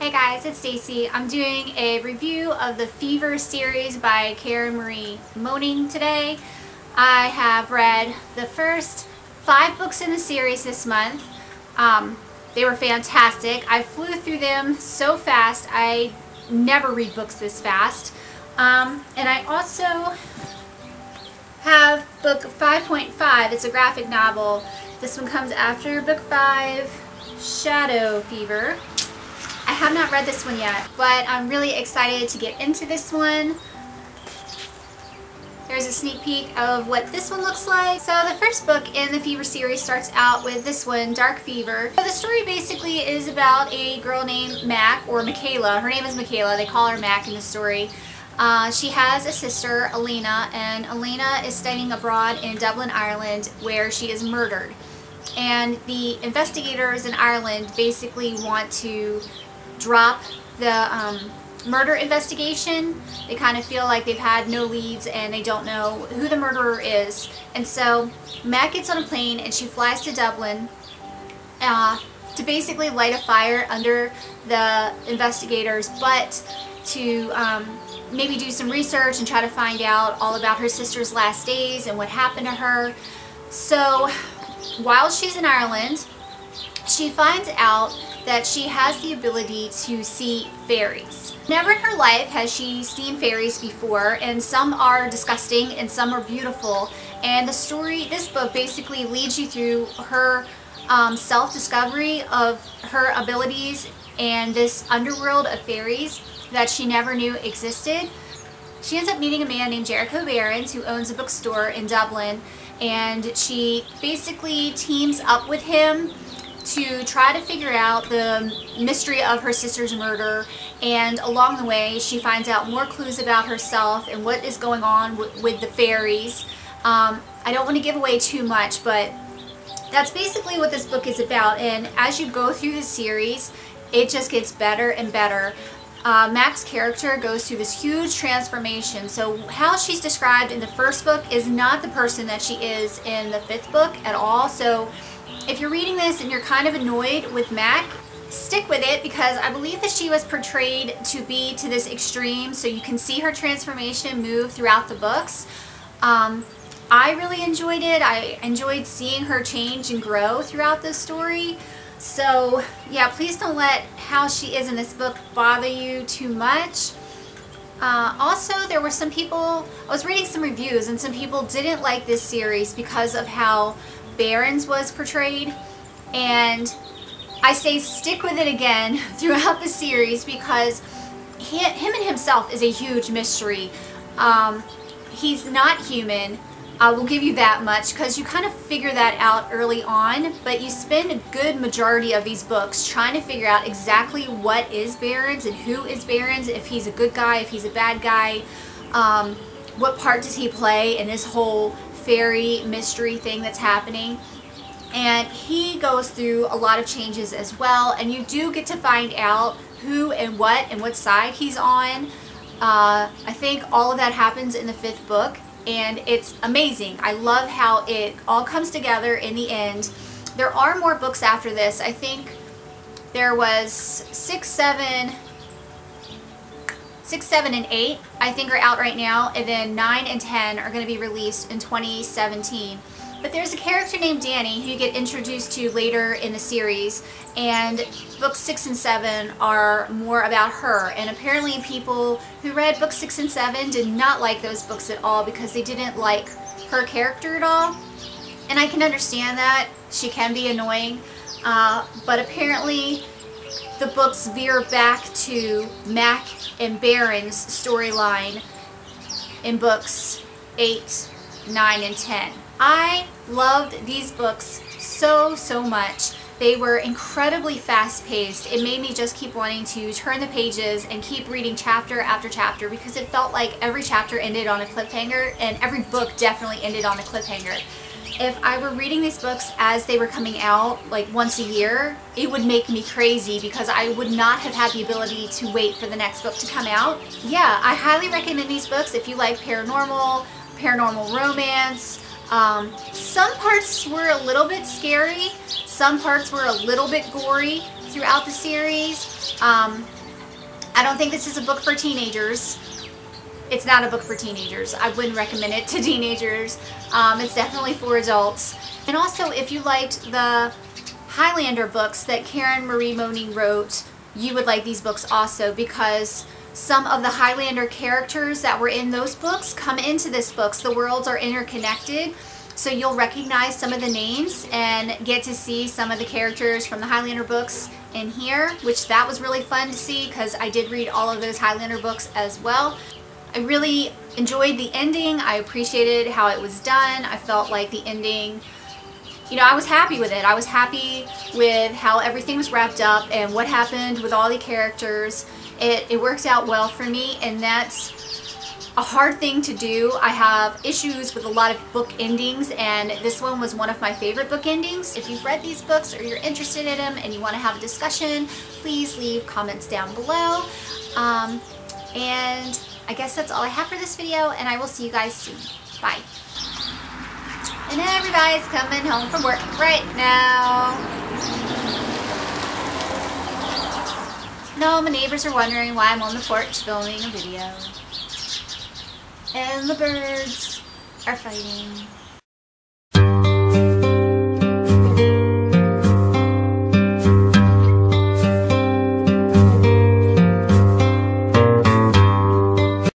Hey guys, it's Stacy. I'm doing a review of the Fever series by Karen Marie Moning today. I have read the first five books in the series this month. Um, they were fantastic. I flew through them so fast. I never read books this fast. Um, and I also have book 5.5. It's a graphic novel. This one comes after book 5, Shadowfever. Have not read this one yet, but I'm really excited to get into this one. There's a sneak peek of what this one looks like. So the first book in the Fever series starts out with this one, Darkfever. So the story basically is about a girl named Mac, or MacKayla. Her name is MacKayla. They call her Mac in the story. Uh, she has a sister, Alina, and Alina is studying abroad in Dublin, Ireland, where she is murdered. And the investigators in Ireland basically want to drop the um, murder investigation. They kind of feel like they've had no leads and they don't know who the murderer is. And so Matt gets on a plane and she flies to Dublin uh, to basically light a fire under the investigators, but to um, maybe do some research and try to find out all about her sister's last days and what happened to her. So while she's in Ireland, she finds out that she has the ability to see fairies. Never in her life has she seen fairies before and some are disgusting and some are beautiful and the story, this book basically leads you through her um, self-discovery of her abilities and this underworld of fairies that she never knew existed. She ends up meeting a man named Jericho Barrons who owns a bookstore in Dublin and she basically teams up with him to try to figure out the mystery of her sister's murder and along the way she finds out more clues about herself and what is going on with the fairies. Um, I don't want to give away too much but that's basically what this book is about and as you go through the series it just gets better and better. Uh, Mac's character goes through this huge transformation. So how she's described in the first book is not the person that she is in the fifth book at all. So if you're reading this and you're kind of annoyed with Mac, stick with it because I believe that she was portrayed to be to this extreme so you can see her transformation move throughout the books. Um, I really enjoyed it. I enjoyed seeing her change and grow throughout the story. So yeah, please don't let how she is in this book bother you too much. Uh, also, there were some people, I was reading some reviews and some people didn't like this series because of how Barrons was portrayed and I say stick with it again throughout the series because he, him and himself is a huge mystery. Um, he's not human. I will give you that much because you kind of figure that out early on, but you spend a good majority of these books trying to figure out exactly what is Barrons and who is Barrons, if he's a good guy, if he's a bad guy, um, what part does he play in this whole fairy mystery thing that's happening. And he goes through a lot of changes as well. And you do get to find out who and what and what side he's on. Uh, I think all of that happens in the fifth book. And it's amazing. I love how it all comes together in the end. There are more books after this. I think there was six seven 6, 7, and 8 I think are out right now and then 9 and 10 are going to be released in 2017. But there's a character named Dani who you get introduced to later in the series and books 6 and 7 are more about her and apparently people who read books 6 and 7 did not like those books at all because they didn't like her character at all. And I can understand that. She can be annoying. Uh, but apparently the books veer back to Mac and Barrons' storyline in books 8, 9, and 10. I loved these books so, so much. They were incredibly fast-paced. It made me just keep wanting to turn the pages and keep reading chapter after chapter because it felt like every chapter ended on a cliffhanger and every book definitely ended on a cliffhanger if I were reading these books as they were coming out, like once a year, it would make me crazy because I would not have had the ability to wait for the next book to come out. Yeah, I highly recommend these books if you like paranormal, paranormal romance. Um, some parts were a little bit scary, some parts were a little bit gory. throughout the series. Um, I don't think this is a book for teenagers. It's not a book for teenagers. I wouldn't recommend it to teenagers. Um, it's definitely for adults. And also, if you liked the Highlander books that Karen Marie Moning wrote, you would like these books also because some of the Highlander characters that were in those books come into this books. The worlds are interconnected. So you'll recognize some of the names and get to see some of the characters from the Highlander books in here, which that was really fun to see because I did read all of those Highlander books as well. I really enjoyed the ending. I appreciated how it was done. I felt like the ending, you know, I was happy with it. I was happy with how everything was wrapped up and what happened with all the characters. It, it works out well for me and that's a hard thing to do. I have issues with a lot of book endings and this one was one of my favorite book endings. If you've read these books or you're interested in them and you want to have a discussion, please leave comments down below. Um, and I guess that's all I have for this video and I will see you guys soon. Bye. And everybody's coming home from work right now. No, my neighbors are wondering why I'm on the porch filming a video. And the birds are fighting.